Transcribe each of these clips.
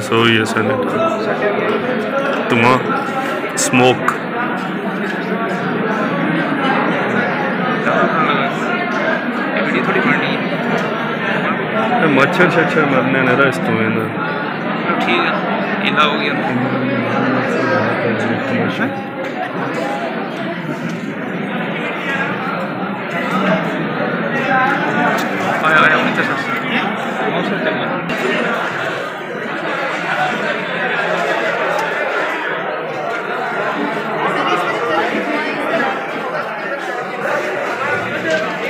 Senator دھواں smoke video تھوڑی بننی ہے مچھر شچھر مرنے نہ اس تو میں ٹھیک ہے اندا ہو گیا۔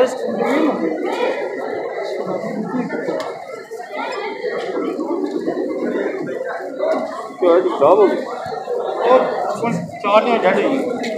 Smoke smoke Deci nu mai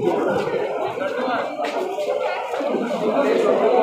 よろしくお願いします。